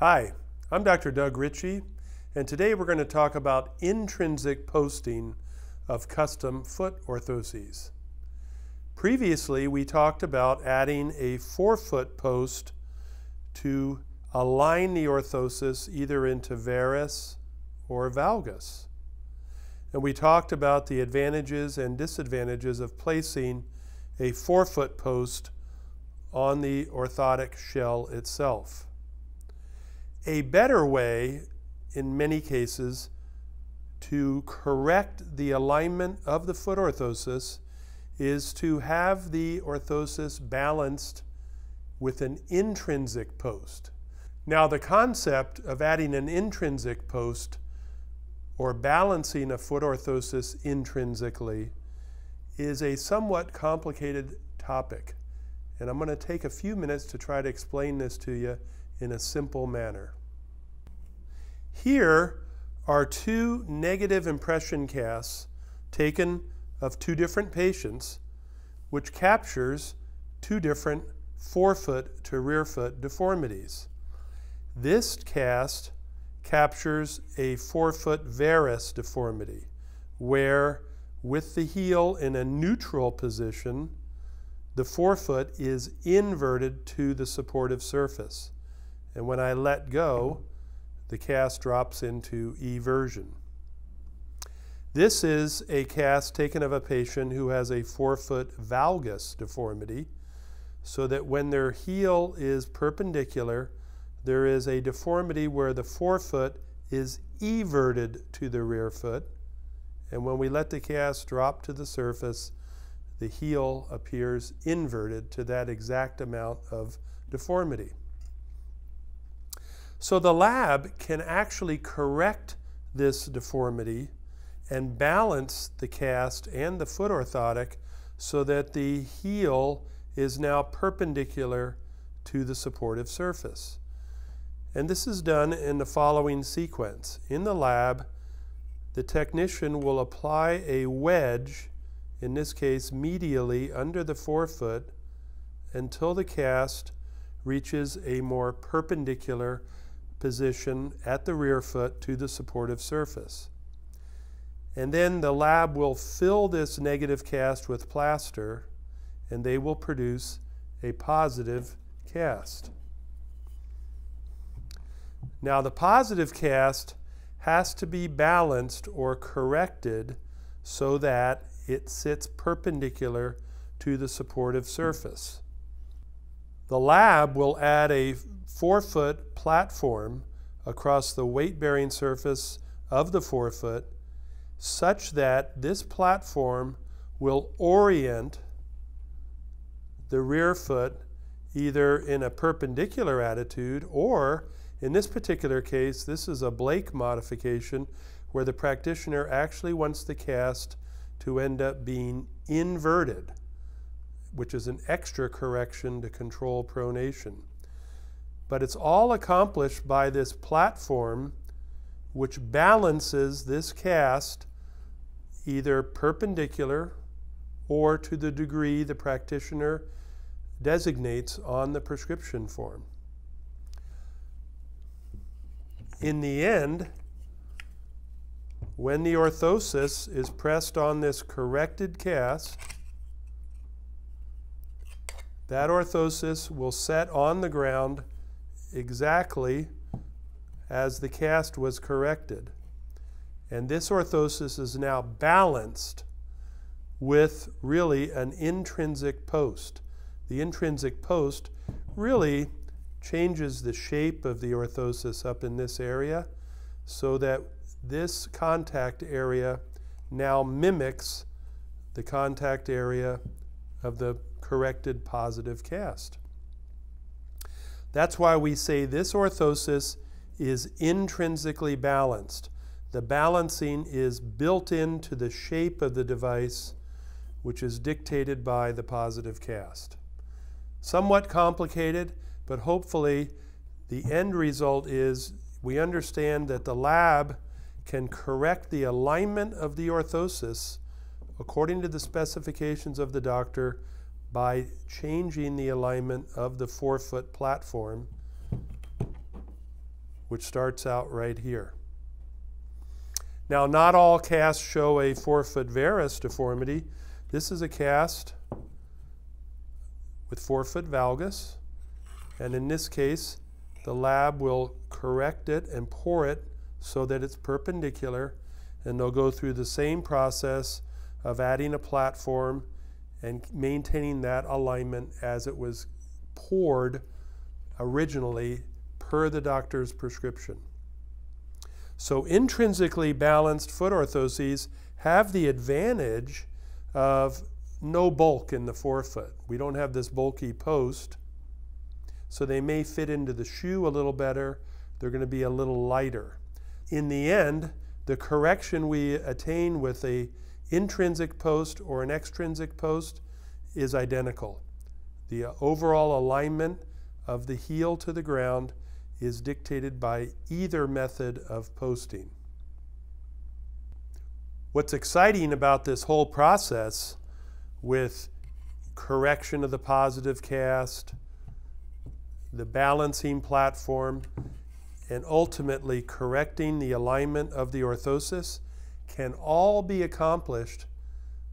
Hi, I'm Dr. Doug Richie, and today we're going to talk about intrinsic posting of custom foot orthoses. Previously, we talked about adding a forefoot post to align the orthosis either into varus or valgus. And we talked about the advantages and disadvantages of placing a forefoot post on the orthotic shell itself. A better way, in many cases, to correct the alignment of the foot orthosis is to have the orthosis balanced with an intrinsic post. Now, the concept of adding an intrinsic post or balancing a foot orthosis intrinsically is a somewhat complicated topic. And I'm going to take a few minutes to try to explain this to you in a simple manner. Here are two negative impression casts taken of two different patients, which captures two different forefoot to rear foot deformities. This cast captures a forefoot varus deformity, where with the heel in a neutral position, the forefoot is inverted to the supportive surface. And when I let go, the cast drops into eversion. This is a cast taken of a patient who has a forefoot valgus deformity, so that when their heel is perpendicular, there is a deformity where the forefoot is everted to the rear foot, and when we let the cast drop to the surface, the heel appears inverted to that exact amount of deformity. So the lab can actually correct this deformity and balance the cast and the foot orthotic so that the heel is now perpendicular to the supportive surface. And this is done in the following sequence. In the lab, the technician will apply a wedge, in this case medially under the forefoot, until the cast reaches a more perpendicular position at the rear foot to the supportive surface. And then the lab will fill this negative cast with plaster and they will produce a positive cast. Now the positive cast has to be balanced or corrected so that it sits perpendicular to the supportive surface. The lab will add a forefoot platform across the weight-bearing surface of the forefoot such that this platform will orient the rear foot either in a perpendicular attitude or in this particular case, this is a Blake modification where the practitioner actually wants the cast to end up being inverted, which is an extra correction to control pronation. But it's all accomplished by this platform which balances this cast either perpendicular or to the degree the practitioner designates on the prescription form. In the end, when the orthosis is pressed on this corrected cast, that orthosis will set on the ground exactly as the cast was corrected. And this orthosis is now balanced with really an intrinsic post. The intrinsic post really changes the shape of the orthosis up in this area so that this contact area now mimics the contact area of the corrected positive cast. That's why we say this orthosis is intrinsically balanced. The balancing is built into the shape of the device, which is dictated by the positive cast. Somewhat complicated, but hopefully the end result is we understand that the lab can correct the alignment of the orthosis according to the specifications of the doctor by changing the alignment of the forefoot platform which starts out right here. Now, not all casts show a forefoot varus deformity. This is a cast with forefoot valgus, and in this case, the lab will correct it and pour it so that it's perpendicular, and they'll go through the same process of adding a platform and maintaining that alignment as it was poured originally per the doctor's prescription. So intrinsically balanced foot orthoses have the advantage of no bulk in the forefoot. We don't have this bulky post, so they may fit into the shoe a little better. They're going to be a little lighter. In the end, the correction we attain with a intrinsic post or an extrinsic post is identical. The uh, overall alignment of the heel to the ground is dictated by either method of posting. What's exciting about this whole process with correction of the positive cast, the balancing platform, and ultimately correcting the alignment of the orthosis can all be accomplished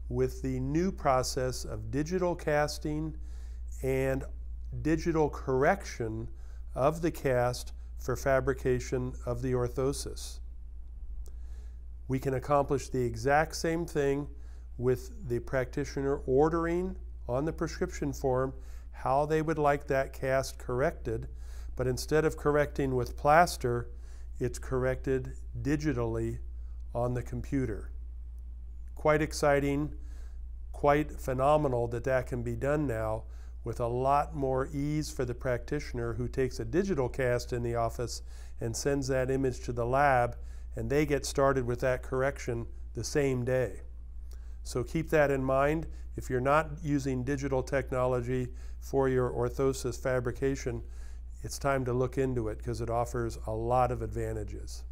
with the new process of digital casting and digital correction of the cast for fabrication of the orthosis. We can accomplish the exact same thing with the practitioner ordering on the prescription form how they would like that cast corrected, but instead of correcting with plaster, it's corrected digitally on the computer. Quite exciting, quite phenomenal that that can be done now with a lot more ease for the practitioner who takes a digital cast in the office and sends that image to the lab and they get started with that correction the same day. So keep that in mind. If you're not using digital technology for your orthosis fabrication, it's time to look into it because it offers a lot of advantages.